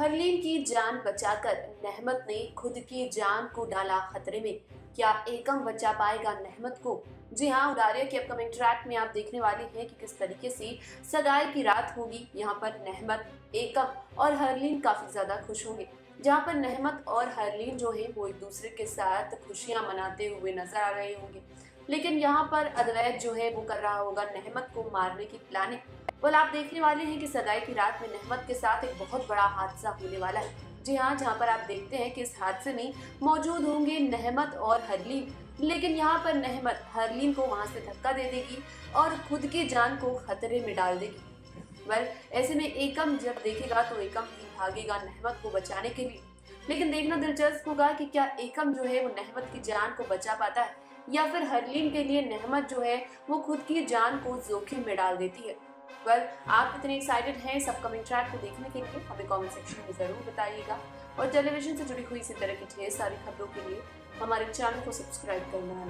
हरलीन की जान बचाकर नहमत ने खुद की जान को डाला खतरे में। क्या एकम बचा पाएगा नहमत को? जी हाँ उडारिया के अपकमिंग ट्रैक में आप देखने वाले हैं कि किस तरीके से सगाई की रात होगी। यहाँ पर नहमत, एकम और हरलीन काफ़ी ज़्यादा खुश होंगे। जहाँ पर नहमत और हरलीन जो है, वो एक दूसरे के साथ खुशियाँ मनाते हुए नज़र आ रहे होंगे। लेकिन यहाँ पर अद्वैत जो है, वो कर रहा होगा नहमत को मारने की प्लानिंग। बोल आप देखने वाले हैं कि सगाई की रात में नहमत के साथ एक बहुत बड़ा हादसा होने वाला है। जी हाँ जहाँ पर आप देखते हैं कि इस हादसे में मौजूद होंगे नहमत और हरलीन लेकिन यहाँ पर नहमत हरलीन को वहाँ से धक्का दे देगी और खुद की जान को खतरे में डाल देगी। वेल ऐसे में एकम जब देखेगा तो एकम ही भागेगा नहमत को बचाने के लिए। लेकिन देखना दिलचस्प होगा कि क्या एकम जो है, वो नहमत की जान को बचा पाता है। या फिर हरलीन के लिए नहमत जो है, वो खुद की जान को जोखिम में डाल देती है। वेल आप कितने एक्साइटेड हैं इस अपकमिंग ट्रैक को देखने के लिए, हमें कमेंट सेक्शन में ज़रूर बताइएगा। और टेलीविज़न से जुड़ी हुई इसी तरह की ढेर सारी खबरों के लिए हमारे चैनल को सब्सक्राइब करना है